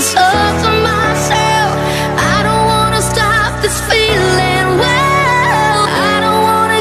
it's up to my